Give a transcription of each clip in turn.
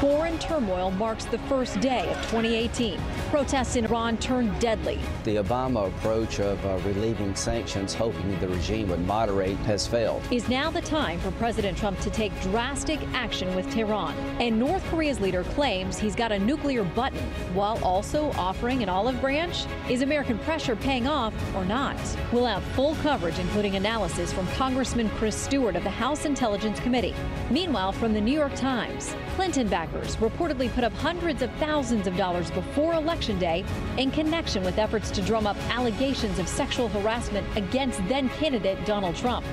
Foreign turmoil marks the first day of 2018. Protests in Iran turned deadly. The Obama approach of uh, relieving sanctions, hoping the regime would moderate, has failed. Is now the time for President Trump to take drastic action with Tehran. And North Korea's leader claims he's got a nuclear button while also offering an olive branch. Is American pressure paying off or not? We'll have full coverage, including analysis from Congressman Chris Stewart of the House Intelligence Committee. Meanwhile, from the New York Times, Clinton reportedly put up hundreds of thousands of dollars before Election Day in connection with efforts to drum up allegations of sexual harassment against then candidate Donald Trump.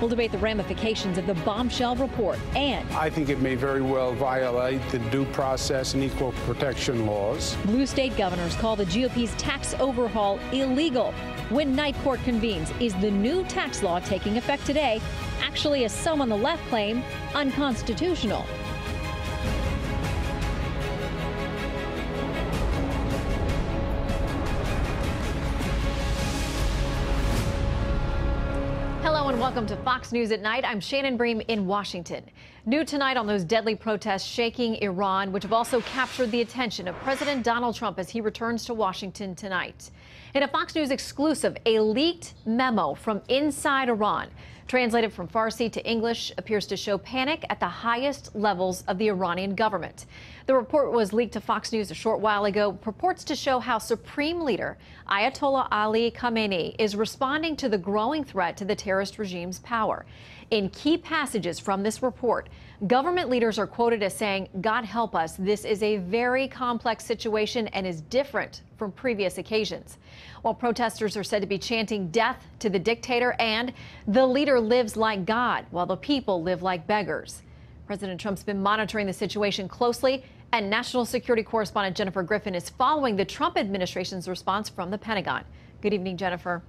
We'll debate the ramifications of the bombshell report and I think it may very well violate the due process and equal protection laws. blue state governors call the GOP's tax overhaul illegal. When night court convenes, is the new tax law taking effect today actually, as some on the left claim, unconstitutional? Hello and welcome to Fox News at Night. I'm Shannon Bream in Washington. New tonight on those deadly protests shaking Iran, which have also captured the attention of President Donald Trump as he returns to Washington tonight. In a Fox News exclusive, a leaked memo from inside Iran, translated from Farsi to English, appears to show panic at the highest levels of the Iranian government. The report was leaked to Fox News a short while ago, purports to show how Supreme Leader Ayatollah Ali Khamenei is responding to the growing threat to the terrorist regime's power. In key passages from this report, government leaders are quoted as saying, God help us, this is a very complex situation and is different from previous occasions. While protesters are said to be chanting death to the dictator and the leader lives like God while the people live like beggars. President Trump's been monitoring the situation closely, and national security correspondent Jennifer Griffin is following the Trump administration's response from the Pentagon. Good evening, Jennifer.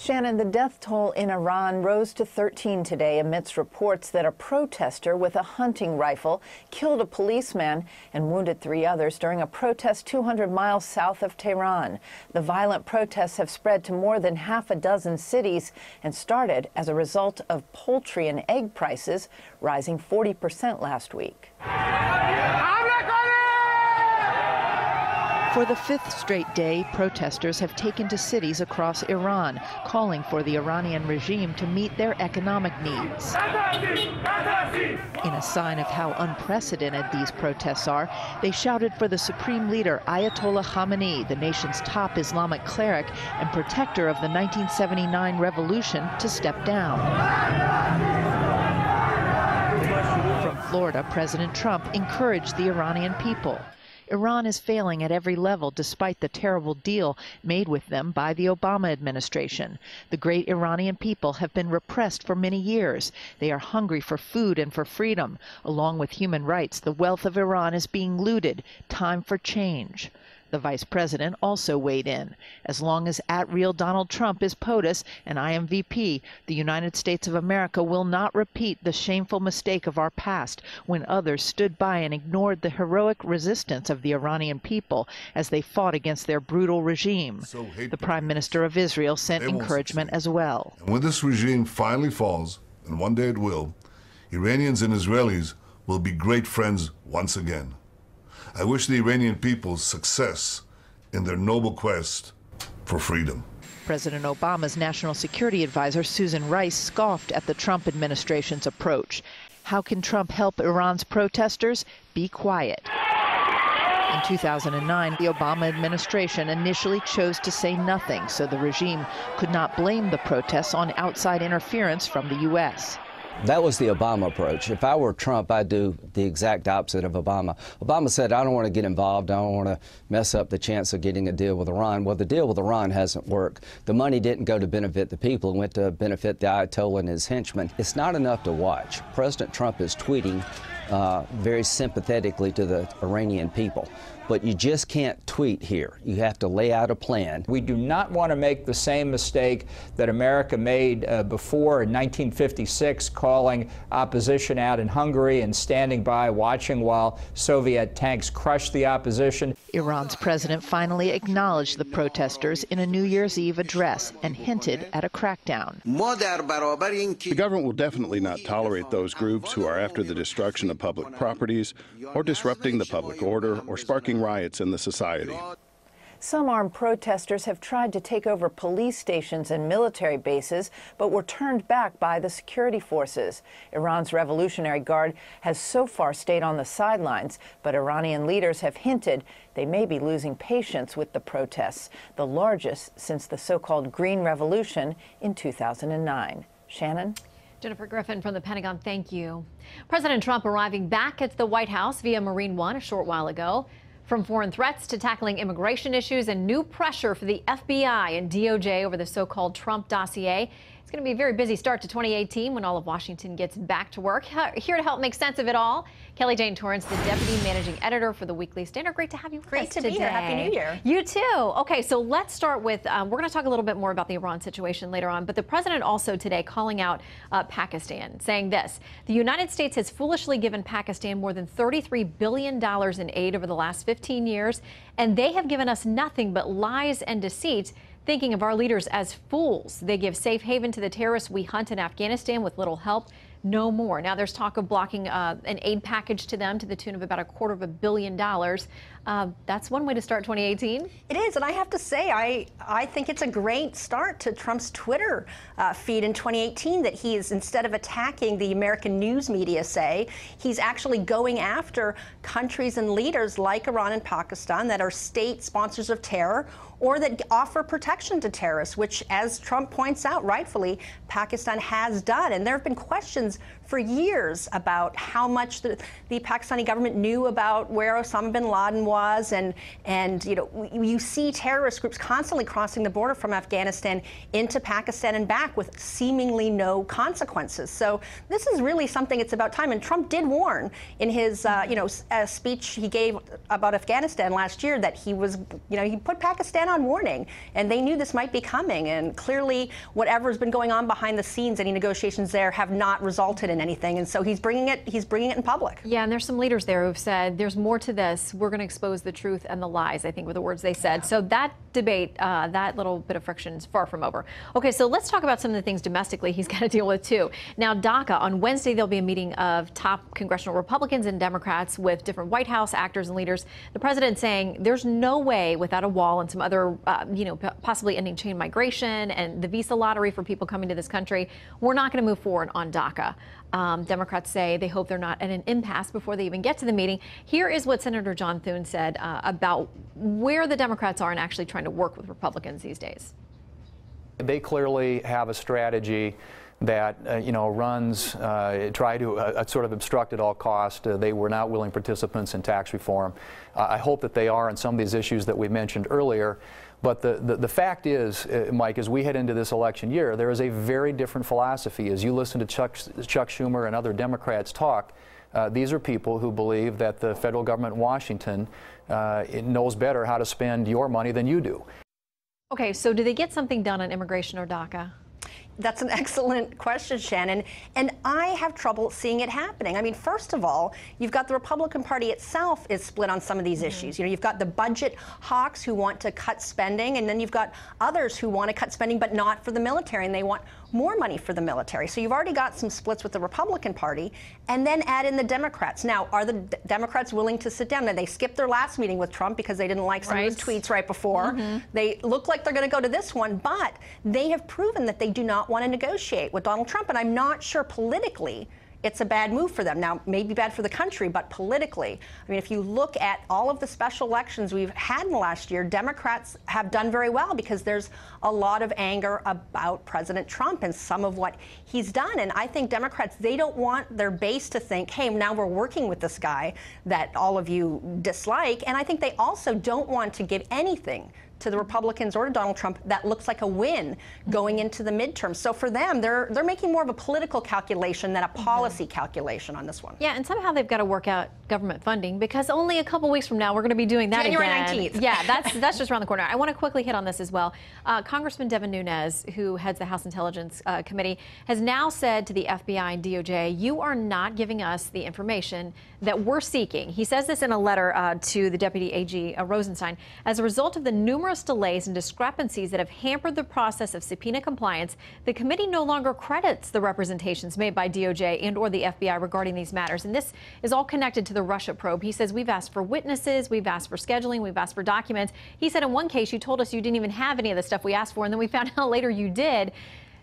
Shannon, the death toll in Iran rose to 13 today amidst reports that a protester with a hunting rifle killed a policeman and wounded three others during a protest 200 miles south of Tehran. The violent protests have spread to more than half a dozen cities and started as a result of poultry and egg prices rising 40 percent last week. For the fifth straight day, protesters have taken to cities across Iran, calling for the Iranian regime to meet their economic needs. In a sign of how unprecedented these protests are, they shouted for the supreme leader Ayatollah Khamenei, the nation's top Islamic cleric and protector of the 1979 revolution, to step down. From Florida, President Trump encouraged the Iranian people. Iran is failing at every level despite the terrible deal made with them by the Obama administration. The great Iranian people have been repressed for many years. They are hungry for food and for freedom. Along with human rights, the wealth of Iran is being looted. Time for change. The vice president also weighed in. As long as at real Donald Trump is POTUS and I am VP, the United States of America will not repeat the shameful mistake of our past when others stood by and ignored the heroic resistance of the Iranian people as they fought against their brutal regime. So The Prime Minister of Israel sent encouragement as well. And when this regime finally falls, and one day it will, Iranians and Israelis will be great friends once again. I wish the Iranian people success in their noble quest for freedom. President Obama's national security advisor, Susan Rice, scoffed at the Trump administration's approach. How can Trump help Iran's protesters? Be quiet. In 2009, the Obama administration initially chose to say nothing so the regime could not blame the protests on outside interference from the U.S. That was the Obama approach. If I were Trump, I'd do the exact opposite of Obama. Obama said, I don't want to get involved. I don't want to mess up the chance of getting a deal with Iran. Well, the deal with Iran hasn't worked. The money didn't go to benefit the people, it went to benefit the Ayatollah and his henchmen. It's not enough to watch. President Trump is tweeting uh, very sympathetically to the Iranian people. but you just can't tweet here. You have to lay out a plan. We do not want to make the same mistake that America made uh, before in 1956, calling opposition out in Hungary and standing by watching while Soviet tanks crushed the opposition. Iran's president finally acknowledged the protesters in a New Year's Eve address and hinted at a crackdown. The government will definitely not tolerate those groups who are after the destruction of public properties or disrupting the public order or sparking riots in the society. Some armed protesters have tried to take over police stations and military bases, but were turned back by the security forces. Iran's Revolutionary Guard has so far stayed on the sidelines, but Iranian leaders have hinted they may be losing patience with the protests, the largest since the so called Green Revolution in 2009. Shannon? Jennifer Griffin from the Pentagon, thank you. President Trump arriving back at the White House via Marine One a short while ago. From foreign threats to tackling immigration issues and new pressure for the FBI and DOJ over the so called Trump dossier. It's going to be a very busy start to 2018 when all of Washington gets back to work. Here to help make sense of it all, Kelly Jane Torrance, the deputy managing editor for the Weekly Standard. Great to have you Great to today. be here. Happy New Year. You too. Okay, so let's start with um, we're going to talk a little bit more about the Iran situation later on. But the president also today calling out uh, Pakistan, saying this: the United States has foolishly given Pakistan more than 33 billion dollars in aid over the last 15 years, and they have given us nothing but lies and deceit thinking of our leaders as fools. They give safe haven to the terrorists we hunt in Afghanistan with little help. No more. Now there's talk of blocking uh, an aid package to them to the tune of about a quarter of a billion dollars. Uh, that's one way to start 2018. It is, and I have to say, I I think it's a great start to Trump's Twitter uh, feed in 2018. That he is instead of attacking the American news media, say he's actually going after countries and leaders like Iran and Pakistan that are state sponsors of terror or that offer protection to terrorists, which, as Trump points out rightfully, Pakistan has done. And there have been questions for years about how much the, the Pakistani government knew about where Osama bin Laden was, and and you know you see terrorist groups constantly crossing the border from Afghanistan into Pakistan and back with seemingly no consequences. So this is really something. It's about time. And Trump did warn in his uh, you know speech he gave about Afghanistan last year that he was you know he put Pakistan on warning, and they knew this might be coming. And clearly, whatever's been going on behind the scenes, any negotiations there have not resulted in anything. And so he's bringing it. He's bringing it in public. Yeah, and there's some leaders there who've said there's more to this. We're going to expose the truth and the lies. I think were the words they said. So that debate, uh, that little bit of friction is far from over. Okay, so let's talk about some of the things domestically he's got to deal with too. Now, DACA on Wednesday there'll be a meeting of top congressional Republicans and Democrats with different White House actors and leaders. The president saying there's no way without a wall and some other, uh, you know, possibly ending chain migration and the visa lottery for people coming to this country, we're not going to move forward on DACA. Um, Democrats say they hope they're not at an impasse before they even get to the meeting. Here is what Senator John Thune said uh, about where the Democrats are in actually trying to work with Republicans these days. They clearly have a strategy that uh, you know runs uh, try to uh, sort of obstruct at all cost. Uh, they were not willing participants in tax reform. Uh, I hope that they are on some of these issues that we mentioned earlier. But the, the, the fact is, uh, Mike, as we head into this election year, there is a very different philosophy. As you listen to Chuck, Chuck Schumer and other Democrats talk, uh, these are people who believe that the federal government in Washington uh, knows better how to spend your money than you do. Okay, so do they get something done on immigration or DACA? That's an excellent question, Shannon. And I have trouble seeing it happening. I mean, first of all, you've got the Republican Party itself is split on some of these mm -hmm. issues. You know, you've got the budget hawks who want to cut spending, and then you've got others who want to cut spending but not for the military, and they want more money for the military. So you've already got some splits with the Republican Party, and then add in the Democrats. Now, are the D Democrats willing to sit down? Now, they skipped their last meeting with Trump because they didn't like some right. of his tweets right before. Mm -hmm. They look like they're going to go to this one, but they have proven that they do not want to negotiate with Donald Trump. And I'm not sure politically it's a bad move for them. Now, maybe bad for the country, but politically, I mean, if you look at all of the special elections we've had in the last year, Democrats have done very well because there's a lot of anger about President Trump and some of what he's done. And I think Democrats, they don't want their base to think, hey, now we're working with this guy that all of you dislike. And I think they also don't want to give anything to the Republicans or to Donald Trump, that looks like a win going into the midterm. So for them, they're they're making more of a political calculation than a policy mm -hmm. calculation on this one. Yeah, and somehow they've got to work out government funding because only a couple weeks from now we're going to be doing that January again. 19th. Yeah, that's that's just around the corner. I want to quickly hit on this as well. Uh, Congressman Devin Nunes, who heads the House Intelligence uh, Committee, has now said to the FBI and DOJ, "You are not giving us the information that we're seeking." He says this in a letter uh, to the Deputy AG uh, Rosenstein. As a result of the numerous delays and discrepancies that have hampered the process of subpoena compliance, the committee no longer credits the representations made by DOJ and or the FBI regarding these matters. And this is all connected to the Russia probe. He says we've asked for witnesses, we've asked for scheduling, we've asked for documents. He said in one case you told us you didn't even have any of the stuff we asked for, and then we found out later you did.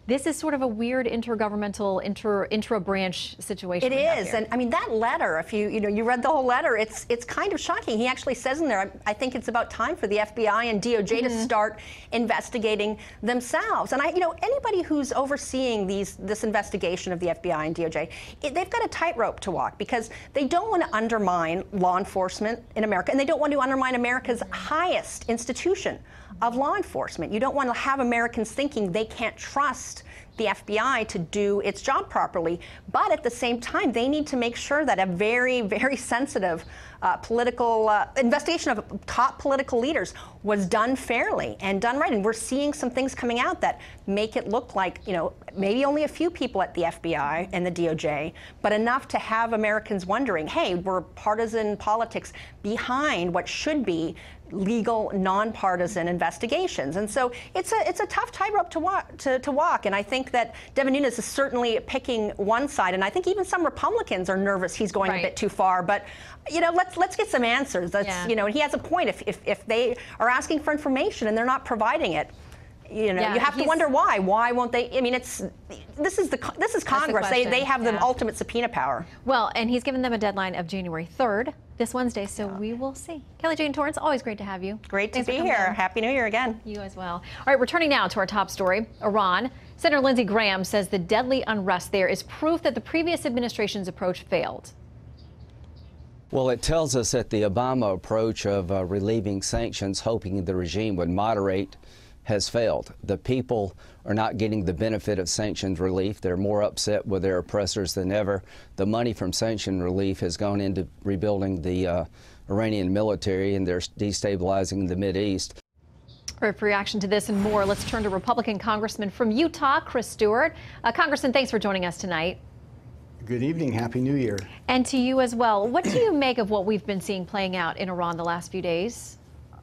This is sort of a weird intergovernmental, inter intra-branch situation. It is, and I mean that letter. If you you know you read the whole letter, it's it's kind of shocking. He actually says in there, I, I think it's about time for the FBI and DOJ mm -hmm. to mm-hmm. start investigating themselves. And I, you know, anybody who's overseeing these this investigation of the FBI and DOJ, it, they've got a tightrope to walk because they don't want to undermine law enforcement in America, and they don't want to undermine America's highest institution of law enforcement. You don't want to have Americans thinking they can't trust the FBI to do its job properly. But at the same time, they need to make sure that a very, very sensitive uh, political uh, investigation of top political leaders was done fairly and done right. And we're seeing some things coming out that make it look like, you know, maybe only a few people at the FBI and the DOJ, but enough to have Americans wondering, hey, we're partisan politics behind what should be legal, nonpartisan investigations. And so it's a it's a tough tightrope to walk to, to walk. And I think that Devin Nunes is certainly picking one side. And I think even some Republicans are nervous he's going right. a bit too far. But you know, let's let's get some answers. That's yeah. you know, and he has a point. If, if if they are asking for information and they're not providing it, you know, yeah, you have to wonder why. Why won't they? I mean, it's this is the this is Congress. The they they have yeah. the ultimate subpoena power. Well, and he's given them a deadline of January 3rd, this Wednesday. So yeah. we will see. Kelly Jane Torrance, always great to have you. Great to be here. In. Happy New Year again. You as well. All right, returning now to our top story, Iran. Senator Lindsey Graham says the deadly unrest there is proof that the previous administration's approach failed. Well, it tells us that the Obama approach of uh, relieving sanctions, hoping the regime would moderate has failed. The people are not getting the benefit of sanctions relief. They're more upset with their oppressors than ever. The money from sanction relief has gone into rebuilding the uh, Iranian military, and they're destabilizing the Mid East. All right, for reaction to this and more, let's turn to Republican Congressman from Utah, Chris Stewart. Uh, Congressman, thanks for joining us tonight. Good evening. Happy New Year. And to you as well. What do you make of what we've been seeing playing out in Iran the last few days?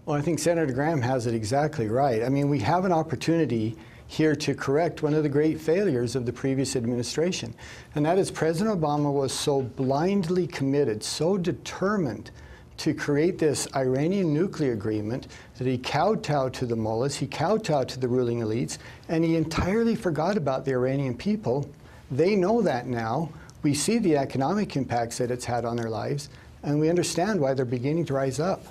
Well, I think Senator Graham has it exactly right. I mean, we have an opportunity here to correct one of the great failures of the previous administration. And that is President Obama was so blindly committed, so determined to create this Iranian nuclear agreement that he kowtowed to the mullahs, he kowtowed to the ruling elites, and he entirely forgot about the Iranian people. They know that now. We see the economic impacts that it's had on their lives, and we understand why they're beginning to rise up.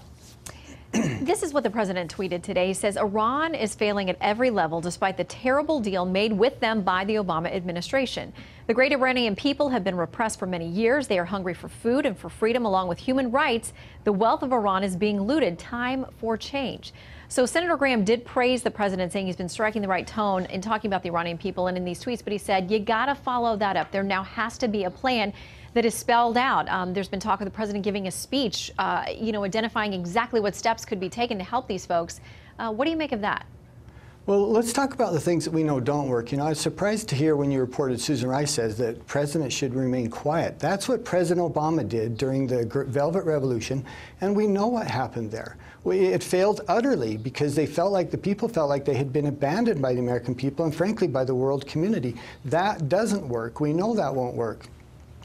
this is what the president tweeted today. He says Iran is failing at every level despite the terrible deal made with them by the Obama administration. The great Iranian people have been repressed for many years. They are hungry for food and for freedom along with human rights. The wealth of Iran is being looted. Time for change. So Senator Graham did praise the president, saying he's been striking the right tone in talking about the Iranian people and in these tweets, but he said, you got to follow that up. There now has to be a plan that is spelled out. Um, there's been talk of the president giving a speech, uh, you know, identifying exactly what steps could be taken to help these folks. Uh, what do you make of that? Well, let's talk about the things that we know don't work. You know, I was surprised to hear when you reported Susan Rice says that presidents should remain quiet. That's what President Obama did during the Velvet Revolution, and we know what happened there. It failed utterly because they felt like the people felt like they had been abandoned by the American people and frankly by the world community. That doesn't work. We know that won't work.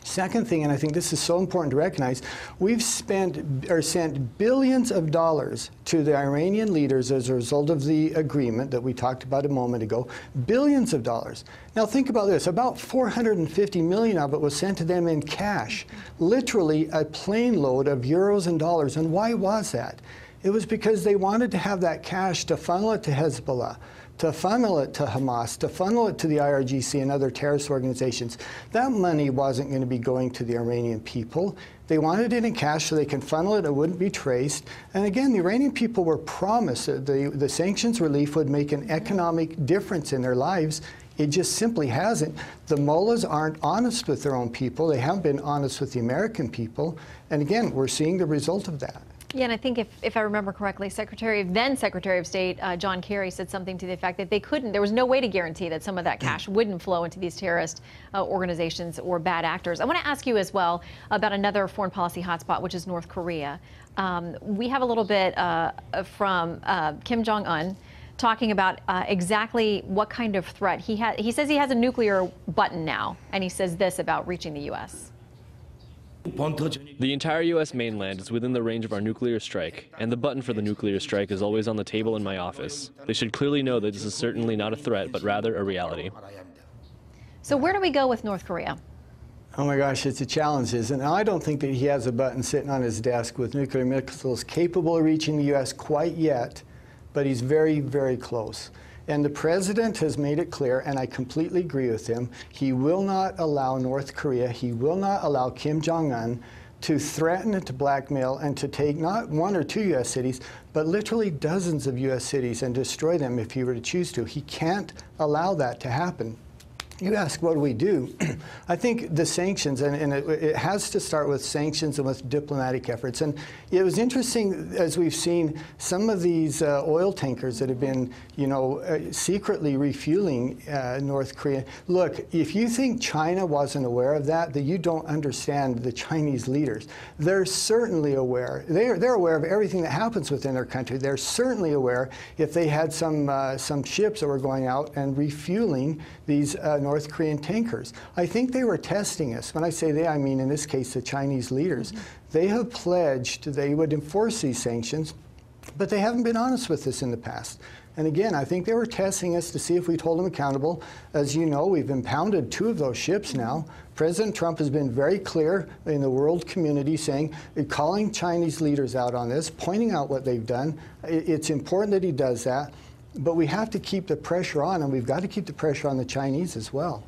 Second thing, and I think this is so important to recognize, we've spent or sent billions of dollars to the Iranian leaders as a result of the agreement that we talked about a moment ago. Billions of dollars. Now think about this, about 450 million of it was sent to them in cash, literally a plane load of euros and dollars. And why was that? It was because they wanted to have that cash to funnel it to Hezbollah to funnel it to Hamas, to funnel it to the IRGC and other terrorist organizations. That money wasn't going to be going to the Iranian people. They wanted it in cash so they can funnel it, it wouldn't be traced. And again, the Iranian people were promised that the, the sanctions relief would make an economic difference in their lives. It just simply hasn't. The mullahs aren't honest with their own people. They haven't been honest with the American people. And again, we're seeing the result of that. Yeah, and I think if, if I remember correctly, Secretary then Secretary of State uh, John Kerry said something to the effect that they couldn't, there was no way to guarantee that some of that cash wouldn't flow into these terrorist uh, organizations or bad actors. I want to ask you as well about another foreign policy hotspot, which is North Korea. Um, we have a little bit uh, from uh, Kim Jong Un talking about uh, exactly what kind of threat he has. He says he has a nuclear button now, and he says this about reaching the U.S. The entire U.S. mainland is within the range of our nuclear strike, and the button for the nuclear strike is always on the table in my office. They should clearly know that this is certainly not a threat, but rather a reality. So, where do we go with North Korea? Oh my gosh, it's a challenge, isn't it? I don't think that he has a button sitting on his desk with nuclear missiles capable of reaching the U.S. quite yet, but he's very, very close. And the president has made it clear, and I completely agree with him, he will not allow North Korea, he will not allow Kim Jong un to threaten and to blackmail and to take not one or two U.S. cities, but literally dozens of U.S. cities and destroy them if he were to choose to. He can't allow that to happen. You ask, what do we do? I think the sanctions, and, and it, it, has to start with sanctions and with diplomatic efforts. And it was interesting, as we've seen, some of these uh, oil tankers that have been, you know, uh, secretly refueling uh, North Korea. Look, if you think China wasn't aware of that, then you don't understand the Chinese leaders. They're certainly aware. They're, they're aware of everything that happens within their country. They're certainly aware if they had some, uh, some ships that were going out and refueling these uh, North Korean tankers. I think they were testing us. When I say they, I mean in this case the Chinese leaders. Mm -hmm. They have pledged they would enforce these sanctions, but they haven't been honest with us in the past. And again, I think they were testing us to see if we'd hold them accountable. As you know, we've impounded two of those ships now. President Trump has been very clear in the world community saying, calling Chinese leaders out on this, pointing out what they've done. It's important that he does that. But we have to keep the pressure on, and we've got to keep the pressure on the Chinese as well.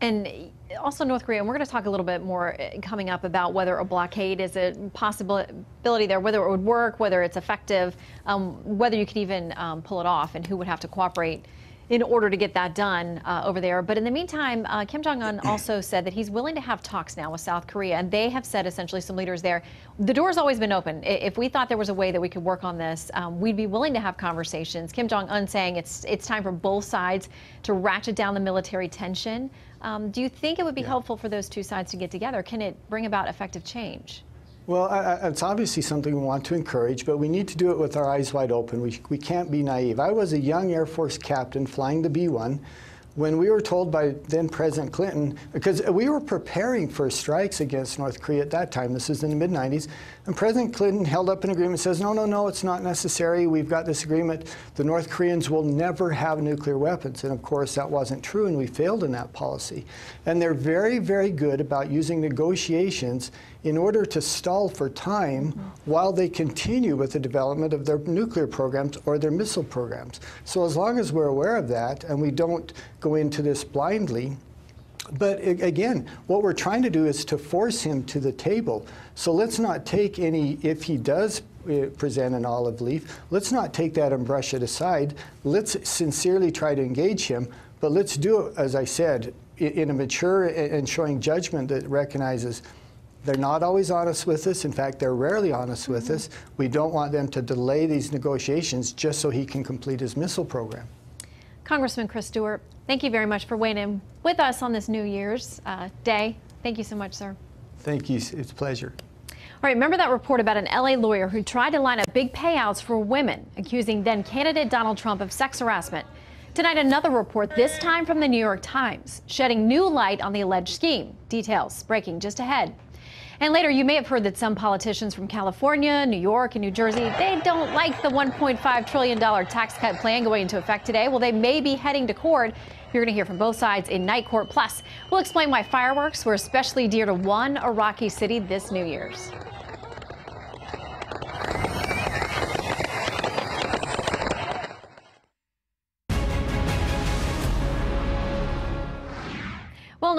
And also North Korea, and we're going to talk a little bit more uh, coming up about whether a blockade is a possibility there, whether it would work, whether it's effective, um, whether you could even um, pull it off, and who would have to cooperate in order to get that done uh, over there. But in the meantime, uh, Kim Jong un also said that he's willing to have talks now with South Korea. And they have said, essentially, some leaders there, the door's always been open. If we thought there was a way that we could work on this, um, we'd be willing to have conversations. Kim Jong un saying it's, it's time for both sides to ratchet down the military tension. Um, do you think it would be yeah. helpful for those two sides to get together? Can it bring about effective change? Well, I, it's obviously something we want to encourage, but we need to do it with our eyes wide open. We, we can't be naive. I was a young Air Force captain flying the B 1 when we were told by then President Clinton, because we were preparing for strikes against North Korea at that time, this is in the mid 90s, and President Clinton held up an agreement says, no, no, no, it's not necessary. We've got this agreement. The North Koreans will never have nuclear weapons. And of course, that wasn't true, and we failed in that policy. And they're very, very good about using negotiations in order to stall for time while they continue with the development of their nuclear programs or their missile programs. So as long as we're aware of that and we don't go into this blindly, but again, what we're trying to do is to force him to the table. So let's not take any, if he does uh, present an olive leaf, let's not take that and brush it aside. Let's sincerely try to engage him, but let's do it, as I said, in a mature and showing judgment that recognizes they're not always honest with us. In fact, they're rarely honest with us. We don't want them to delay these negotiations just so he can complete his missile program. Congressman Chris Stewart, thank you very much for weighing in with us on this New Year's uh, Day. Thank you so much, sir. Thank you. It's a pleasure. All right, remember that report about an LA lawyer who tried to line up big payouts for women, accusing then candidate Donald Trump of sex harassment. Tonight, another report, this time from the New York Times, shedding new light on the alleged scheme. Details breaking just ahead. And later, you may have heard that some politicians from California, New York, and New Jersey, they don't like the $1.5 trillion tax cut plan going into effect today. Well, they may be heading to court. You're going to hear from both sides in Night Court. Plus, we'll explain why fireworks were especially dear to one Iraqi city this New Year's.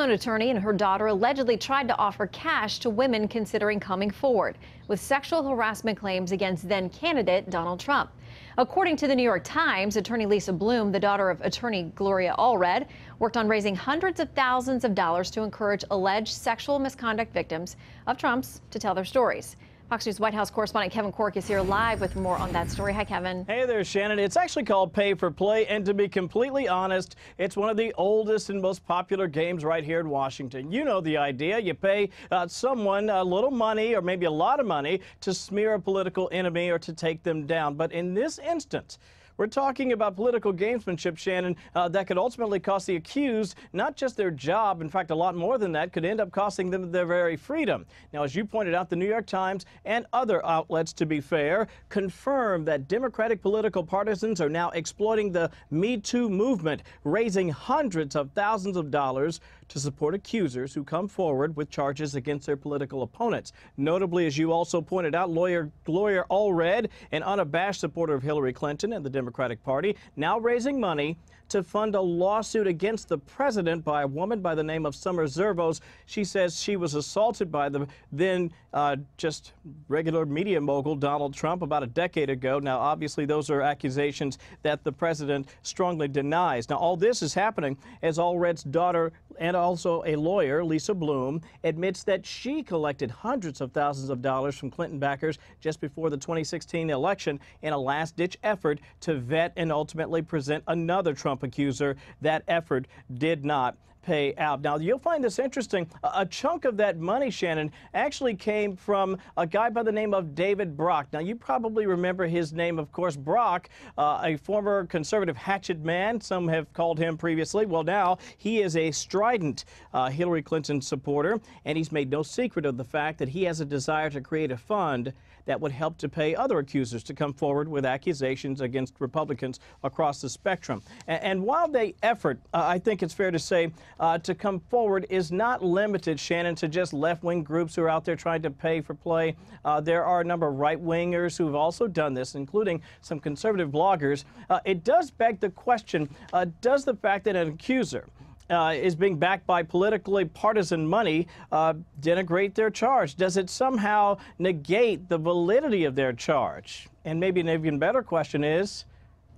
Own attorney and her daughter allegedly tried to offer cash to women considering coming forward with sexual harassment claims against then candidate Donald Trump. According to the New York Times, attorney Lisa Bloom, the daughter of attorney Gloria Allred, worked on raising hundreds of thousands of dollars to encourage alleged sexual misconduct victims of Trump's to tell their stories. Fox News White House correspondent Kevin Corke is here live with more on that story. Hi, Kevin. Hey there, Shannon. It's actually called Pay for Play, and to be completely honest, it's one of the oldest and most popular games right here in Washington. You know the idea. You pay uh, someone a little money or maybe a lot of money to smear a political enemy or to take them down. But in this instance, we're talking about political gamesmanship, Shannon, uh, that could ultimately cost the accused not just their job, in fact, a lot more than that, could end up costing them their very freedom. Now, as you pointed out, the New York Times and other outlets, to be fair, confirm that Democratic political partisans are now exploiting the Me Too movement, raising hundreds of thousands of dollars to support accusers who come forward with charges against their political opponents. Notably, as you also pointed out, lawyer Gloria Allred, an unabashed supporter of Hillary Clinton and the Democratic Party, now raising money to fund a lawsuit against the president by a woman by the name of Summer Zervos. She says she was assaulted by the then uh, just regular media mogul Donald Trump about a decade ago. Now, obviously, those are accusations that the president strongly denies. Now, all this is happening as Allred's daughter and also a lawyer, Lisa Bloom, admits that she collected hundreds of thousands of dollars from Clinton backers just before the 2016 election in a last ditch effort to vet and ultimately present another Trump accuser. That effort did not pay out. Now, you'll find this interesting. A chunk of that money, Shannon, actually came from a guy by the name of David Brock. Now, you probably remember his name, of course, Brock, uh, a former conservative hatchet man. Some have called him previously. Well, now he is a strident uh, Hillary Clinton supporter, and he's made no secret of the fact that he has a desire to create a fund that would help to pay other accusers to come forward with accusations against Republicans across the spectrum. And, and while the effort, uh, I think it's fair to say, uh, to come forward is not limited, Shannon, to just left wing groups who are out there trying to pay for play. Uh, there are a number of right wingers who have also done this, including some conservative bloggers. Uh, it does beg the question uh, does the fact that an accuser uh, is being backed by politically partisan money uh, denigrate their charge? Does it somehow negate the validity of their charge? And maybe an even better question is,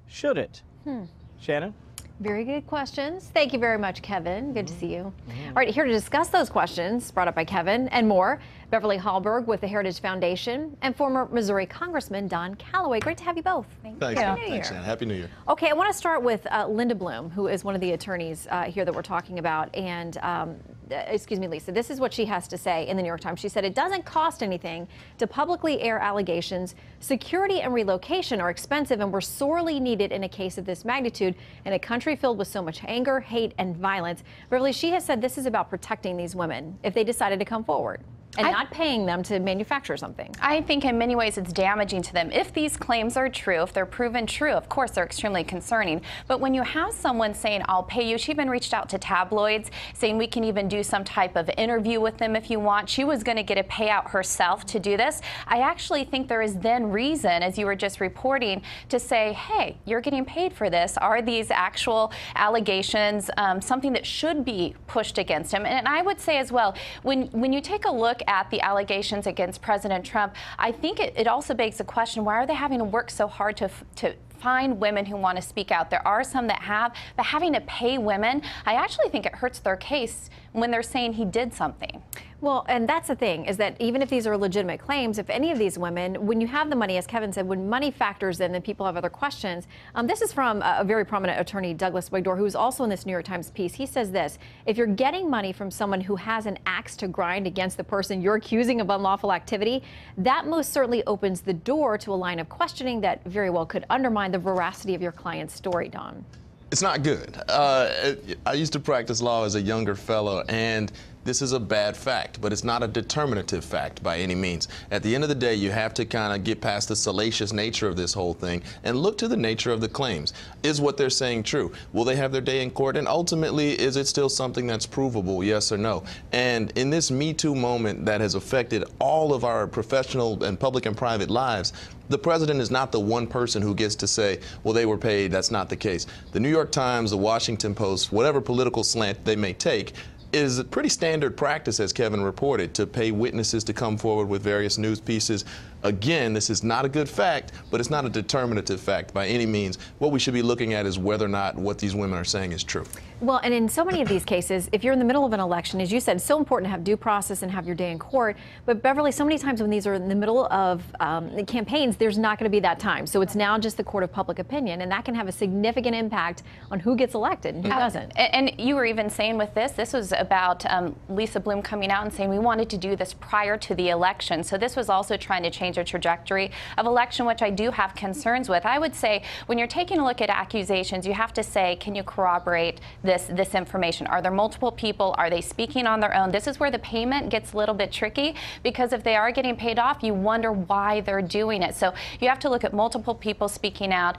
should it? Hmm. Shannon? Very good questions. Thank you very much, Kevin. Good to see you. All right, here to discuss those questions brought up by Kevin and more, Beverly Hallberg with the Heritage Foundation and former Missouri Congressman Don Calloway. Great to have you both. Thank Thanks, you. Happy New Thanks, Year. Happy New Year. Okay, I want to start with uh, Linda Bloom, who is one of the attorneys uh, here that we're talking about. And um, Uh, excuse me, Lisa, this is what she has to say in the New York Times. She said it doesn't cost anything to publicly air allegations. Security and relocation are expensive and were sorely needed in a case of this magnitude in a country filled with so much anger, hate, and violence. Beverly, she has said this is about protecting these women if they decided to come forward and I, not paying them to manufacture something. I think in many ways it's damaging to them. If these claims are true, if they're proven true, of course they're extremely concerning. But when you have someone saying, I'll pay you, she even reached out to tabloids saying we can even do some type of interview with them if you want. She was going to get a payout herself to do this. I actually think there is then reason, as you were just reporting, to say, hey, you're getting paid for this. Are these actual allegations um, something that should be pushed against him? And I would say as well, when, when you take a look at the allegations against President Trump, I think it, it also begs the question why are they having to work so hard to, to find women who want to speak out. There are some that have, but having to pay women, I actually think it hurts their case when they're saying he did something. Well, and that's the thing is that even if these are legitimate claims, if any of these women, when you have the money, as Kevin said, when money factors in, then people have other questions. Um, this is from a, very prominent attorney, Douglas Wigdor, who is also in this New York Times piece. He says this if you're getting money from someone who has an axe to grind against the person you're accusing of unlawful activity, that most certainly opens the door to a line of questioning that very well could undermine the veracity of your client's story, Don. It's not good. Uh, I used to practice law as a younger fellow, and this is a bad fact, but it's not a determinative fact by any means. At the end of the day, you have to kind of get past the salacious nature of this whole thing and look to the nature of the claims. Is what they're saying true? Will they have their day in court? And ultimately, is it still something that's provable, yes or no? And in this Me Too moment that has affected all of our professional and public and private lives, the president is not the one person who gets to say, well, they were paid. That's not the case. The New York Times, the Washington Post, whatever political slant they may take, is pretty standard practice, as Kevin reported, to pay witnesses to come forward with various news pieces. Again, this is not a good fact, but it's not a determinative fact by any means. What we should be looking at is whether or not what these women are saying is true. Well, and in so many of these cases, if you're in the middle of an election, as you said, it's so important to have due process and have your day in court. But Beverly, so many times when these are in the middle of um, campaigns, there's not going to be that time. So it's now just the court of public opinion, and that can have a significant impact on who gets elected and who uh, doesn't. And you were even saying with this, this was about um, Lisa Bloom coming out and saying we wanted to do this prior to the election. So this was also trying to change a trajectory of election, which I do have concerns with. I would say when you're taking a look at accusations, you have to say, can you corroborate this, this information? Are there multiple people? Are they speaking on their own? This is where the payment gets a little bit tricky because if they are getting paid off, you wonder why they're doing it. So you have to look at multiple people speaking out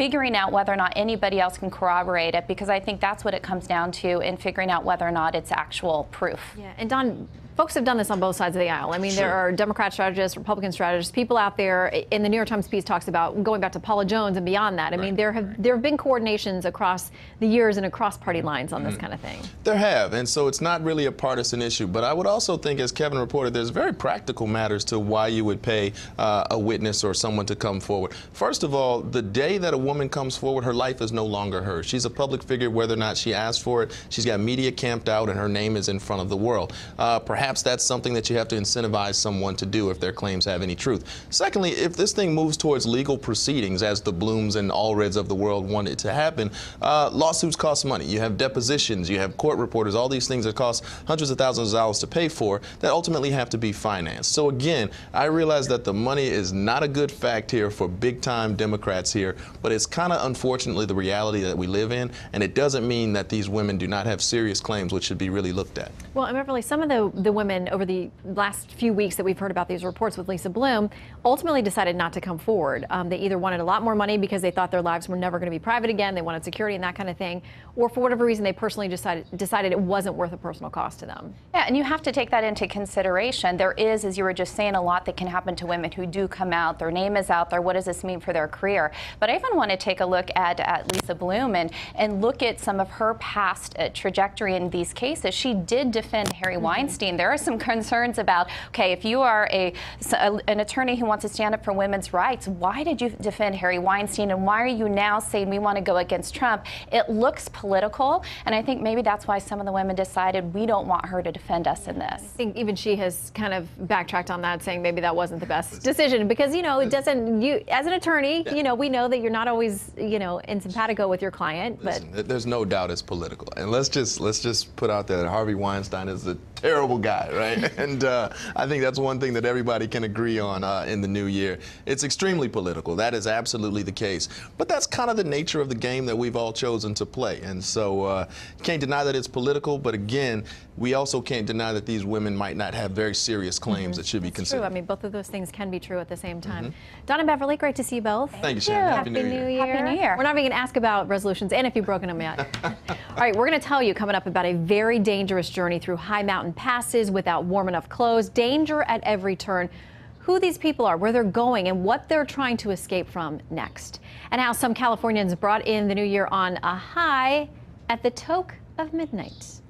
figuring out whether or not anybody else can corroborate it because I think that's what it comes down to in figuring out whether or not it's actual proof. Yeah, and Don, folks have done this on both sides of the aisle. I mean, sure. there are Democrat strategists, Republican strategists, people out there. In the New York Times piece talks about going back to Paula Jones and beyond that. I right. mean, there have there have been coordinations across the years and across party lines on mm-hmm. this kind of thing. There have, and so it's not really a partisan issue. But I would also think, as Kevin reported, there's very practical matters to why you would pay uh, a witness or someone to come forward. First of all, the day that a woman comes forward, her life is no longer hers. She's a public figure, whether or not she asked for it. She's got media camped out, and her name is in front of the world. Uh, perhaps that's something that you have to incentivize someone to do if their claims have any truth. Secondly, if this thing moves towards legal proceedings, as the Blooms and Allreds of the world want it to happen, uh, lawsuits cost money. You have depositions, you have court reporters, all these things that cost hundreds of thousands of dollars to pay for that ultimately have to be financed. So again, I realize that the money is not a good fact here for big time Democrats here, but it's kind of unfortunately the reality that we live in, and it doesn't mean that these women do not have serious claims which should be really looked at. Well, and Beverly, some of the, the women over the last few weeks that we've heard about these reports with Lisa Bloom ultimately decided not to come forward. Um, they either wanted a lot more money because they thought their lives were never going to be private again, they wanted security and that kind of thing, or for whatever reason they personally decided decided it wasn't worth a personal cost to them. Yeah, and you have to take that into consideration. There is, as you were just saying, a lot that can happen to women who do come out. Their name is out there. What does this mean for their career? But I even want to take a look at, at Lisa Bloom and, and look at some of her past uh, trajectory in these cases. She did defend Harry mm-hmm. Weinstein. There are some concerns about, okay, if you are a, a, an attorney who wants to stand up for women's rights, why did you defend Harry Weinstein and why are you now saying we want to go against Trump? It looks political, and I think maybe that's why some of the women decided we don't want her to defend us in this. I think even she has kind of backtracked on that, saying maybe that wasn't the best decision because, you know, it doesn't, you, as an attorney, yeah. you know, we know that you're not always, you know, in simpatico with your client, but. Listen, there's no doubt it's political. And let's just, let's just put out there that Harvey Weinstein is a terrible guy, right? and uh, I think that's one thing that everybody can agree on uh, in the new year. It's extremely political. That is absolutely the case. But that's kind of the nature of the game that we've all chosen to play. And so uh, can't deny that it's political, but again, we also can't deny that these women might not have very serious claims mm -hmm. that should be considered. True. I mean, both of those things can be true at the same time. Mm -hmm. Don and Beverly, great to see you both. Thank, Thank you, Sharon. Happy, Happy, New, Year. Happy New Year. We're not even going to ask about resolutions and if you've broken them yet. All right, we're going to tell you coming up about a very dangerous journey through high mountain passes without warm enough clothes, danger at every turn who these people are, where they're going, and what they're trying to escape from next. And how some Californians brought in the new year on a high at the toke of midnight.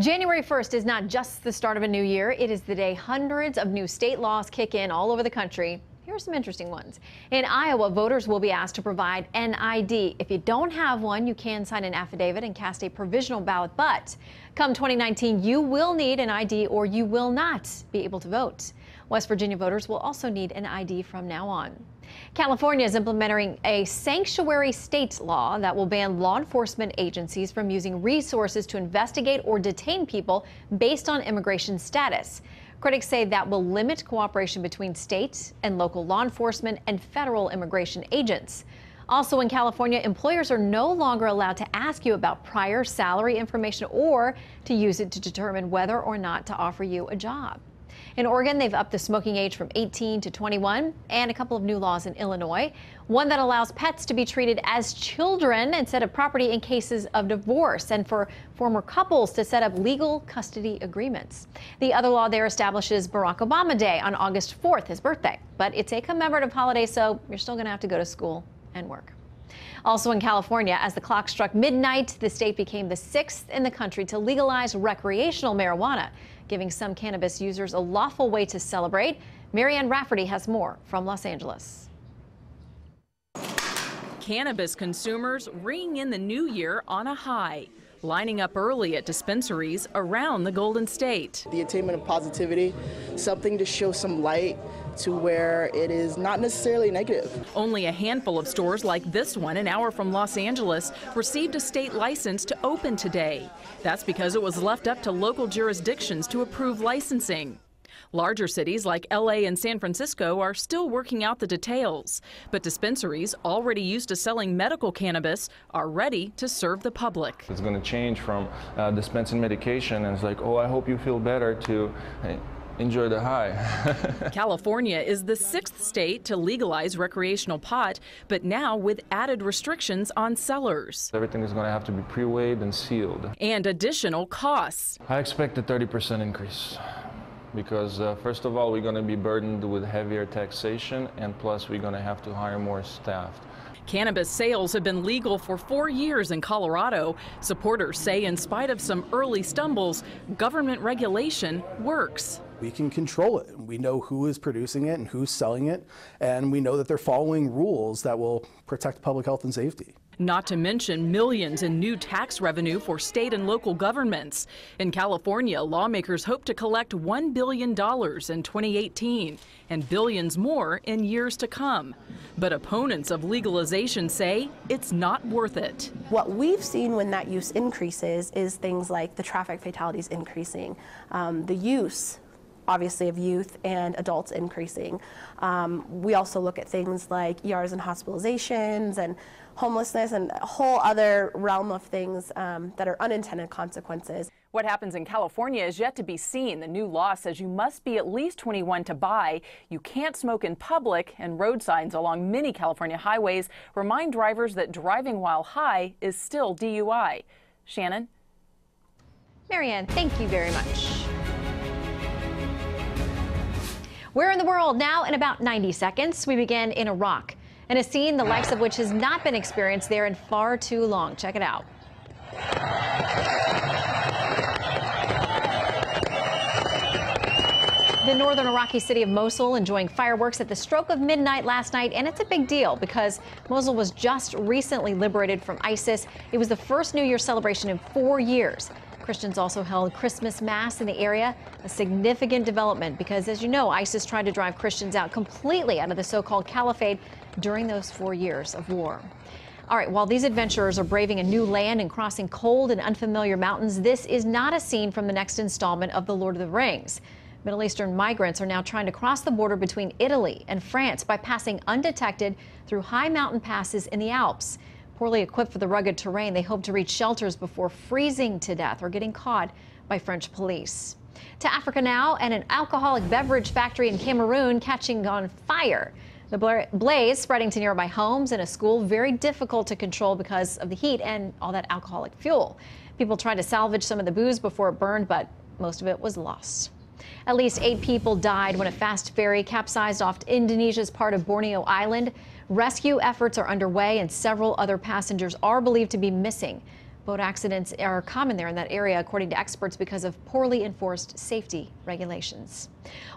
January 1st is not just the start of a new year, it is the day hundreds of new state laws kick in all over the country. Here are some interesting ones. In Iowa, voters will be asked to provide an ID. If you don't have one, you can sign an affidavit and cast a provisional ballot. But come 2019, you will need an ID or you will not be able to vote. West Virginia voters will also need an ID from now on. California is implementing a sanctuary state law that will ban law enforcement agencies from using resources to investigate or detain people based on immigration status. Critics say that will limit cooperation between state and local law enforcement and federal immigration agents. Also in California, employers are no longer allowed to ask you about prior salary information or to use it to determine whether or not to offer you a job. In Oregon, they've upped the smoking age from 18 to 21, and a couple of new laws in Illinois. One that allows pets to be treated as children instead of property in cases of divorce, and for former couples to set up legal custody agreements. The other law there establishes Barack Obama Day on August 4th, his birthday. But it's a commemorative holiday, so you're still going to have to go to school and work. Also in California, as the clock struck midnight, the state became the sixth in the country to legalize recreational marijuana, giving some cannabis users a lawful way to celebrate. Marianne Rafferty has more from Los Angeles. Cannabis consumers ringing in the new year on a high lining up early at dispensaries around the Golden State. The attainment of positivity, something to show some light to where it is not necessarily negative. Only a handful of stores like this one, an hour from Los Angeles, received a state license to open today. That's because it was left up to local jurisdictions to approve licensing. Larger cities like LA and San Francisco are still working out the details, but dispensaries already used to selling medical cannabis are ready to serve the public. It's going to change from uh, dispensing medication and it's like, oh, I hope you feel better to hey, enjoy the high. California is the sixth state to legalize recreational pot, but now with added restrictions on sellers. Everything is going to have to be pre-weighed and sealed. And additional costs. I expect a 30% increase because uh, first of all, we're going to be burdened with heavier taxation and plus we're going to have to hire more staff. Cannabis sales have been legal for four years in Colorado. Supporters say in spite of some early stumbles, government regulation works. We can control it. We know who is producing it and who's selling it, and we know that they're following rules that will protect public health and safety. Not to mention millions in new tax revenue for state and local governments. In California, lawmakers hope to collect $1 billion in 2018 and billions more in years to come. But opponents of legalization say it's not worth it. What we've seen when that use increases is things like the traffic fatalities increasing, um, the use obviously of youth and adults increasing. Um, we also look at things like ERs and hospitalizations and homelessness and a whole other realm of things um, that are unintended consequences. What happens in California is yet to be seen. The new law says you must be at least 21 to buy. You can't smoke in public, and road signs along many California highways remind drivers that driving while high is still DUI. Shannon? Marianne, thank you very much. Where in the world now in about 90 seconds? We begin in Iraq, and a scene the likes of which has not been experienced there in far too long. Check it out. The northern Iraqi city of Mosul enjoying fireworks at the stroke of midnight last night, and it's a big deal because Mosul was just recently liberated from ISIS. It was the first New Year celebration in four years. Christians also held Christmas Mass in the area, a significant development because, as you know, ISIS tried to drive Christians out completely out of the so called caliphate during those four years of war. All right, while these adventurers are braving a new land and crossing cold and unfamiliar mountains, this is not a scene from the next installment of The Lord of the Rings. Middle Eastern migrants are now trying to cross the border between Italy and France by passing undetected through high mountain passes in the Alps. Poorly equipped for the rugged terrain, they hope to reach shelters before freezing to death or getting caught by French police. To Africa now, and an alcoholic beverage factory in Cameroon catching on fire. The blaze spreading to nearby homes and a school, very difficult to control because of the heat and all that alcoholic fuel. People tried to salvage some of the booze before it burned, but most of it was lost. At least eight people died when a fast ferry capsized off Indonesia's part of Borneo Island. Rescue efforts are underway, and several other passengers are believed to be missing. Boat accidents are common there in that area, according to experts, because of poorly enforced safety regulations.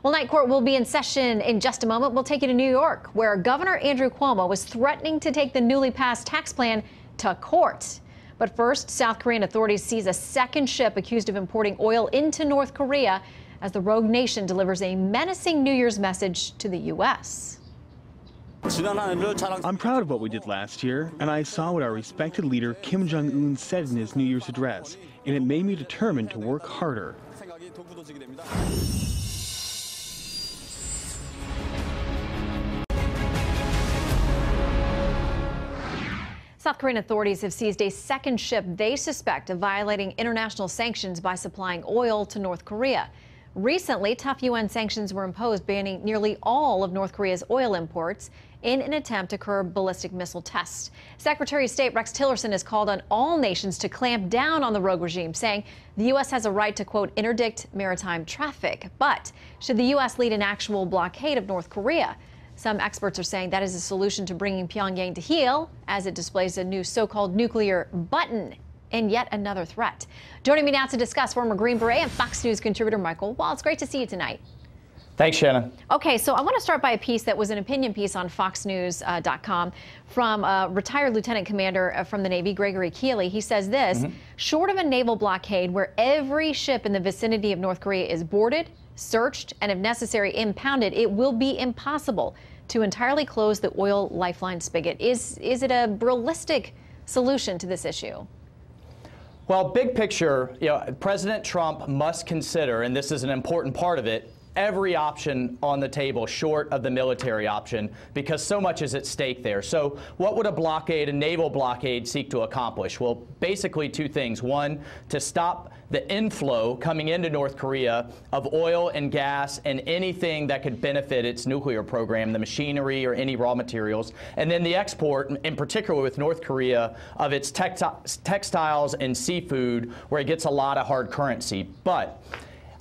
Well, night court will be in session in just a moment. We'll take you to New York, where Governor Andrew Cuomo was threatening to take the newly passed tax plan to court. But first, South Korean authorities seize a second ship accused of importing oil into North Korea as the rogue nation delivers a menacing New Year's message to the U.S. I'm proud of what we did last year, and I saw what our respected leader Kim Jong un said in his New Year's address, and it made me determined to work harder. South Korean authorities have seized a second ship they suspect of violating international sanctions by supplying oil to North Korea. Recently, tough UN sanctions were imposed banning nearly all of North Korea's oil imports in an attempt to curb ballistic missile tests. Secretary of State Rex Tillerson has called on all nations to clamp down on the rogue regime, saying the U.S. has a right to, quote, interdict maritime traffic. But should the U.S. lead an actual blockade of North Korea? Some experts are saying that is a solution to bringing Pyongyang to heel as it displays a new so called nuclear button and yet another threat. Joining me now to discuss, former Green Beret and Fox News contributor Michael Waltz. It's great to see you tonight. Thanks, Shannon. Okay, so I want to start by a piece that was an opinion piece on FoxNews.com uh, from a retired lieutenant commander uh, from the Navy, Gregory Keeley. He says this mm-hmm. short of a naval blockade where every ship in the vicinity of North Korea is boarded, searched, and if necessary, impounded, it will be impossible to entirely close the oil lifeline spigot. Is, is it a realistic solution to this issue? Well, big picture, you know, President Trump must consider, and this is an important part of it, every option on the table short of the military option because so much is at stake there. So what would a blockade, a naval blockade, seek to accomplish? Well, basically two things. One, to stop the inflow coming into North Korea of oil and gas and anything that could benefit its nuclear program, the machinery or any raw materials, and then the export, in particular with North Korea, of its textiles and seafood, where it gets a lot of hard currency. But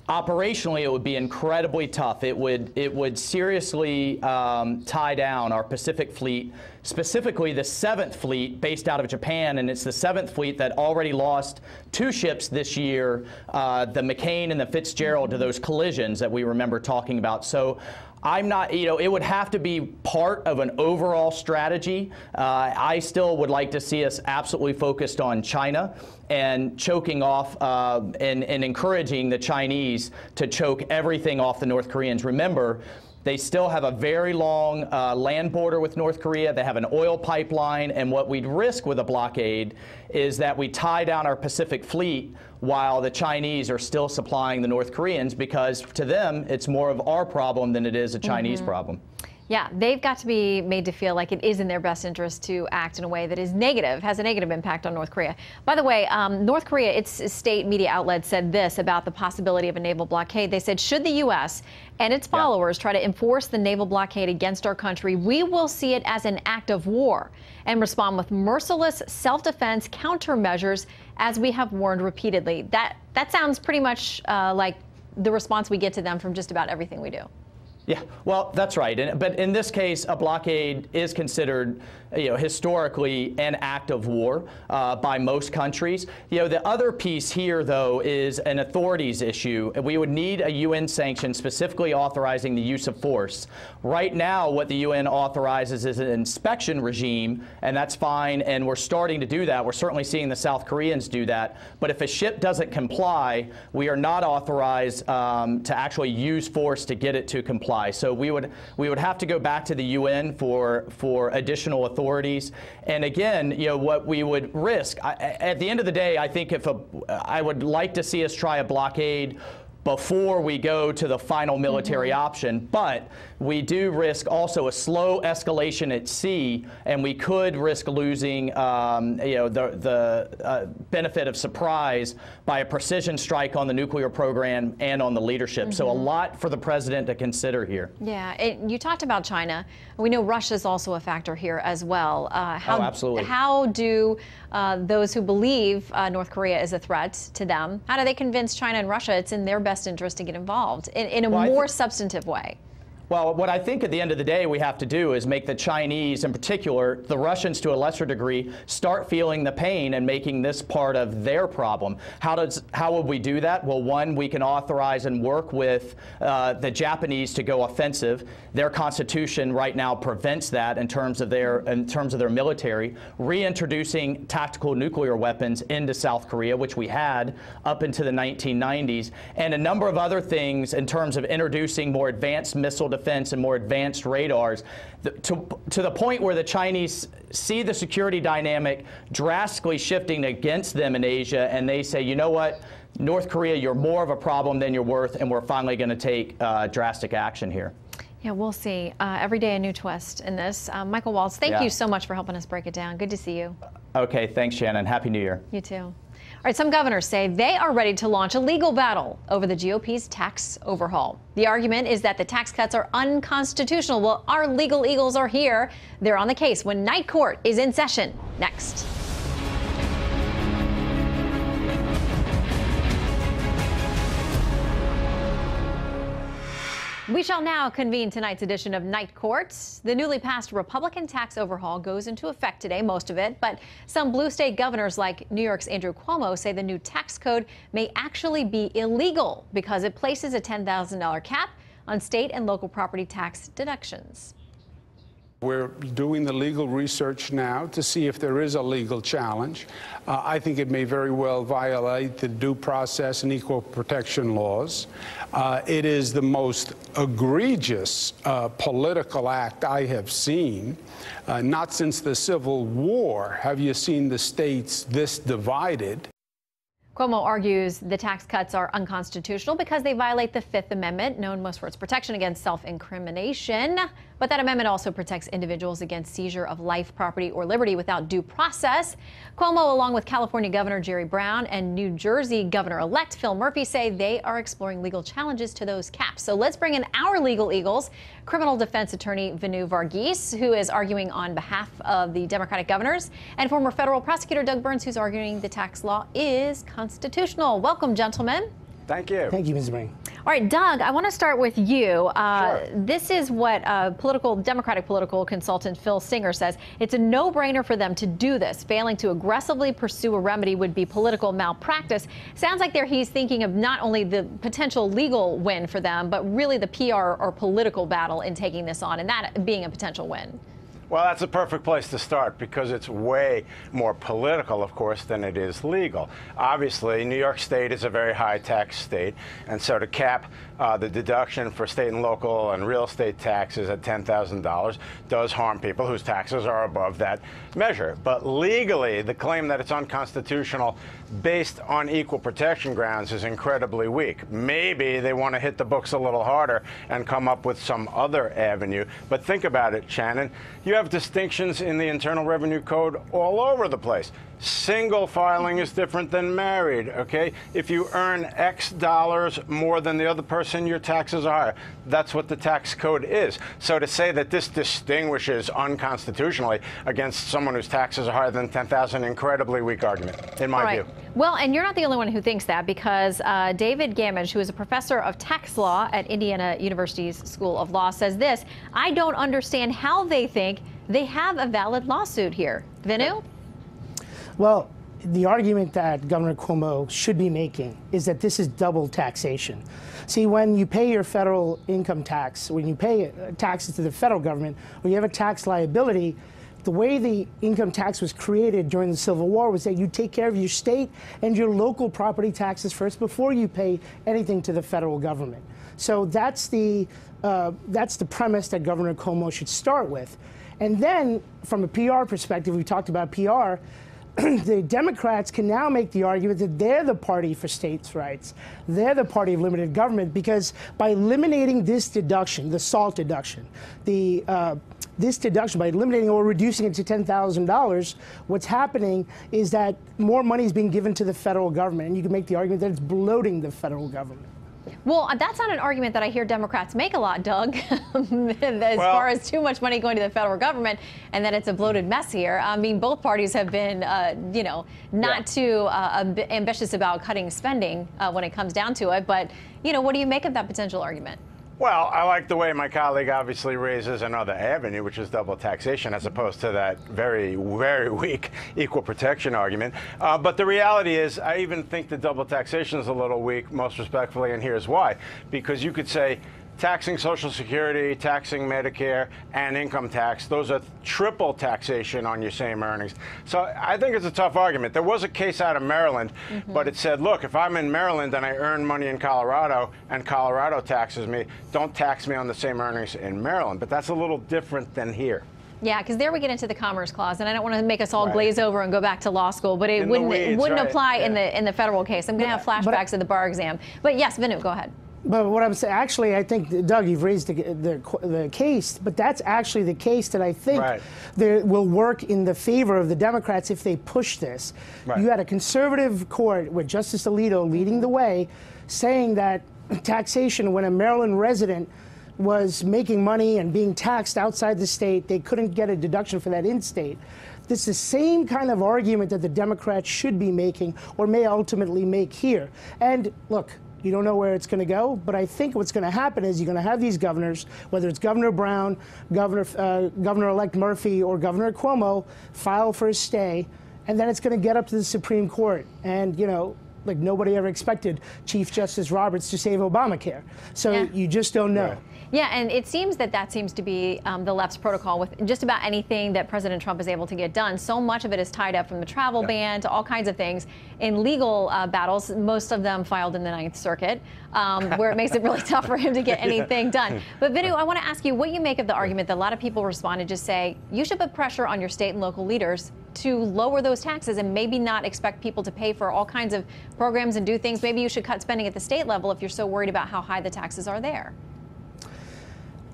Operationally, it would be incredibly tough. It would it would seriously um, tie down our Pacific Fleet, specifically the Seventh Fleet, based out of Japan, and it's the Seventh Fleet that already lost two ships this year, uh, the McCain and the Fitzgerald, to those collisions that we remember talking about. So I'm not, you know, it would have to be part of an overall strategy. Uh, I still would like to see us absolutely focused on China and choking off uh, and, and encouraging the Chinese to choke everything off the North Koreans. Remember, they still have a very long uh, land border with North Korea. They have an oil pipeline. And what we'd risk with a blockade is that we tie down our Pacific fleet while the Chinese are still supplying the North Koreans because to them, it's more of our problem than it is a Chinese mm-hmm. problem. Yeah, they've got to be made to feel like it is in their best interest to act in a way that is negative, has a negative impact on North Korea. By the way, um, North Korea, its state media outlet said this about the possibility of a naval blockade. They said, should the U.S. and its followers yeah. try to enforce the naval blockade against our country, we will see it as an act of war and respond with merciless self-defense countermeasures, as we have warned repeatedly. That that sounds pretty much uh, like the response we get to them from just about everything we do. Yeah, well, that's right. And, but in this case, a blockade is considered you know, historically an act of war uh, by most countries. You know, the other piece here, though, is an authorities issue. We would need a UN sanction specifically authorizing the use of force. Right now, what the UN authorizes is an inspection regime, and that's fine, and we're starting to do that. We're certainly seeing the South Koreans do that. But if a ship doesn't comply, we are not authorized um, to actually use force to get it to comply. So we would we would have to go back to the UN for for additional authorities. And again, you know, what we would risk, I, at the end of the day, I think if a, I would like to see us try a blockade before we go to the final military mm-hmm. option. But we do risk also a slow escalation at sea, and we could risk losing, um, you know, the, the uh, benefit of surprise by a precision strike on the nuclear program and on the leadership. Mm-hmm. So a mm-hmm. lot for the president to consider here. Yeah, it, you talked about China. We know Russia is also a factor here as well. Uh, how, oh, absolutely. How do uh, those who believe uh, North Korea is a threat to them, how do they convince China and Russia it's in their best best interest to get involved in, in a well, more substantive way? Well, what I think at the end of the day we have to do is make the Chinese, in particular, the Russians to a lesser degree, start feeling the pain and making this part of their problem. How does how would we do that? Well, one, we can authorize and work with uh, the Japanese to go offensive. Their constitution right now prevents that in terms of their in terms of their military. Reintroducing tactical nuclear weapons into South Korea, which we had up into the 1990s, and a number of other things in terms of introducing more advanced missile defense and more advanced radars to, to the point where the Chinese see the security dynamic drastically shifting against them in Asia and they say, you know what? North Korea, you're more of a problem than you're worth, and we're finally going to take uh, drastic action here. Yeah, we'll see. Uh, every day a new twist in this. Uh, Michael Waltz, thank yeah. you so much for helping us break it down. Good to see you. Okay, thanks, Shannon. Happy New Year. You too. Right, some governors say they are ready to launch a legal battle over the GOP's tax overhaul. The argument is that the tax cuts are unconstitutional. Well, our legal eagles are here. They're on the case when night court is in session. Next. We shall now convene tonight's edition of Night Courts. The newly passed Republican tax overhaul goes into effect today, most of it, but some blue state governors like New York's Andrew Cuomo say the new tax code may actually be illegal because it places a $10,000 cap on state and local property tax deductions. We're doing the legal research now to see if there is a legal challenge. Uh, I think it may very well violate the due process and equal protection laws. Uh, it is the most egregious uh, political act I have seen. Uh, not since the Civil War have you seen the states this divided. Cuomo argues the tax cuts are unconstitutional because they violate the Fifth Amendment, known most for its protection against self incrimination. But that amendment also protects individuals against seizure of life, property, or liberty without due process. Cuomo, along with California Governor Jerry Brown and New Jersey Governor elect Phil Murphy, say they are exploring legal challenges to those caps. So let's bring in our legal eagles, criminal defense attorney Vinoo Varghese, who is arguing on behalf of the Democratic governors, and former federal prosecutor Doug Burns, who's arguing the tax law is constitutional. Welcome, gentlemen. Thank you. Thank you, Ms. Bream. All right, Doug, I want to start with you. Uh, sure. This is what uh, political Democratic political consultant Phil Singer says. It's a no-brainer for them to do this. Failing to aggressively pursue a remedy would be political malpractice. Sounds like there he's thinking of not only the potential legal win for them, but really the PR or political battle in taking this on, and that being a potential win. Well, that's a perfect place to start because it's way more political, of course, than it is legal. Obviously, New York State is a very high tax state, and so to cap uh, the deduction for state and local and real estate taxes at $10,000 does harm people whose taxes are above that measure. But legally, the claim that it's unconstitutional based on equal protection grounds is incredibly weak. Maybe they want to hit the books a little harder and come up with some other avenue. But think about it, Shannon. You have distinctions in the Internal Revenue Code all over the place. Single filing is different than married, okay? If you earn X dollars more than the other person, your taxes are higher. That's what the tax code is. So to say that this distinguishes unconstitutionally against someone whose taxes are higher than 10,000, incredibly weak argument, in my view. Well, and you're not the only one who thinks that because uh, David Gamage, who is a professor of tax law at Indiana University's School of Law, says this I don't understand how they think they have a valid lawsuit here. Vinoo? Well, the argument that Governor Cuomo should be making is that this is double taxation. See, when you pay your federal income tax, when you pay uh, taxes to the federal government, when you have a tax liability, the way the income tax was created during the Civil War was that you take care of your state and your local property taxes first before you pay anything to the federal government. So that's the, uh, that's the premise that Governor Cuomo should start with. And then, from a PR perspective, we talked about PR. the Democrats can now make the argument that they're the party for states' rights. They're the party of limited government because by eliminating this deduction, the SALT deduction, the uh, this deduction by eliminating or reducing it to $10,000, what's happening is that more money is being given to the federal government, and you can make the argument that it's bloating the federal government. Well, that's not an argument that I hear Democrats make a lot, Doug, as well, far as too much money going to the federal government and that it's a bloated mess here. I mean, both parties have been, uh, you know, not yeah. too uh, ambitious about cutting spending uh, when it comes down to it. But, you know, what do you make of that potential argument? Well, I like the way my colleague obviously raises another avenue, which is double taxation, as opposed to that very, very weak equal protection argument. Uh, but the reality is, I even think the double taxation is a little weak, most respectfully, and here's why. Because you could say, taxing Social Security, taxing Medicare, and income tax. Those are triple taxation on your same earnings. So I think it's a tough argument. There was a case out of Maryland, mm -hmm. but it said, look, if I'm in Maryland and I earn money in Colorado and Colorado taxes me, don't tax me on the same earnings in Maryland. But that's a little different than here. Yeah, because there we get into the Commerce Clause, and I don't want to make us all right. glaze over and go back to law school, but it in wouldn't weeds, it wouldn't right. apply yeah. in the in the federal case. I'm going to have flashbacks of the bar exam. But yes, Vinoo, go ahead. But what I'm saying, actually, I think Doug, you've raised the, the, the case, but that's actually the case that I think Right. that will work in the favor of the Democrats if they push this. Right. You had a conservative court with Justice Alito leading the way, saying that taxation when a Maryland resident was making money and being taxed outside the state, they couldn't get a deduction for that in-state. This is the same kind of argument that the Democrats should be making or may ultimately make here. And look, you don't know where it's going to go, but I think what's going to happen is you're going to have these governors, whether it's Governor Brown, Governor uh, Governor-elect Murphy, or Governor Cuomo, file for a stay, and then it's going to get up to the Supreme Court. And you know, like nobody ever expected Chief Justice Roberts to save Obamacare. So Yeah. you just don't know. Yeah, and it seems that that seems to be um, the left's protocol with just about anything that President Trump is able to get done. So much of it is tied up from the travel ban to all kinds of things. In legal uh, battles, most of them filed in the Ninth Circuit, um, where it makes it really tough for him to get Yeah. anything done. But Vinoo, I want to ask you what you make of the argument that a lot of people respond and just say you should put pressure on your state and local leaders to lower those taxes and maybe not expect people to pay for all kinds of programs and do things. Maybe you should cut spending at the state level if you're so worried about how high the taxes are there.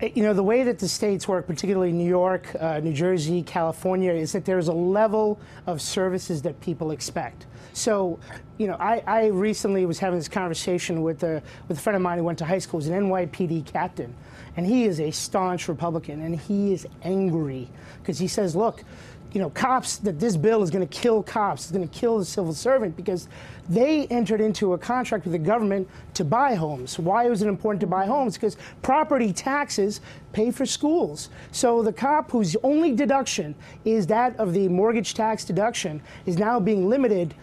You know, the way that the states work, particularly New York, uh, New Jersey, California, is that there's a level of services that people expect. So, you know, I, I recently was having this conversation with a, with a friend of mine who went to high school, who's an NYPD captain, and he is a staunch Republican, and he is angry because he says, look, you know, cops, that this bill is going to kill cops, it's going to kill the civil servant because they entered into a contract with the government to buy homes. Why was it important to buy homes? Because property taxes pay for schools. So the cop whose only deduction is that of the mortgage tax deduction is now being limited.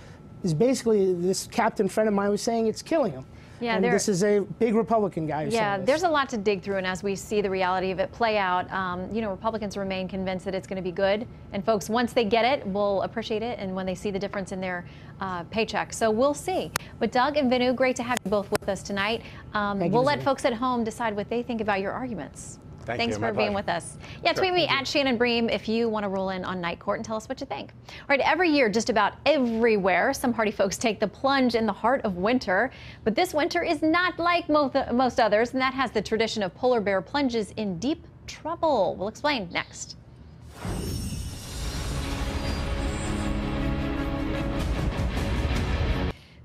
Is basically this captain friend of mine was saying it's killing him. Yeah, and there- this is a big Republican guy. who's Yeah, there's a lot to dig through, and as we see the reality of it play out, um, you know, Republicans remain convinced that it's going to be good, and folks, once they get it, will appreciate it, and when they see the difference in their uh, paycheck. So we'll see. But Doug and Vinoo, great to have you both with us tonight. Um, we'll let Lizzie. folks at home decide what they think about your arguments. Thank Thanks you, for being pleasure. with us. Yeah, Sure, tweet me at Shannon Bream if you want to roll in on Night Court and tell us what you think. All right, every year, just about everywhere, some party folks take the plunge in the heart of winter. But this winter is not like mo- most others, and that has the tradition of polar bear plunges in deep trouble. We'll explain next.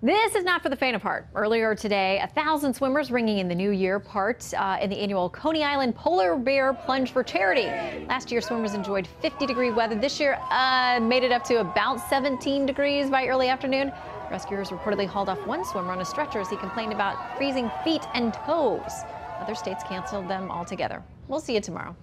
This is not for the faint of heart. Earlier today, a thousand swimmers ringing in the new year part uh, in the annual Coney Island Polar Bear Plunge for Charity. Last year, swimmers enjoyed 50 degree weather. This year, uh, made it up to about 17 degrees by early afternoon. Rescuers reportedly hauled off one swimmer on a stretcher as he complained about freezing feet and toes. Other states canceled them altogether. We'll see you tomorrow.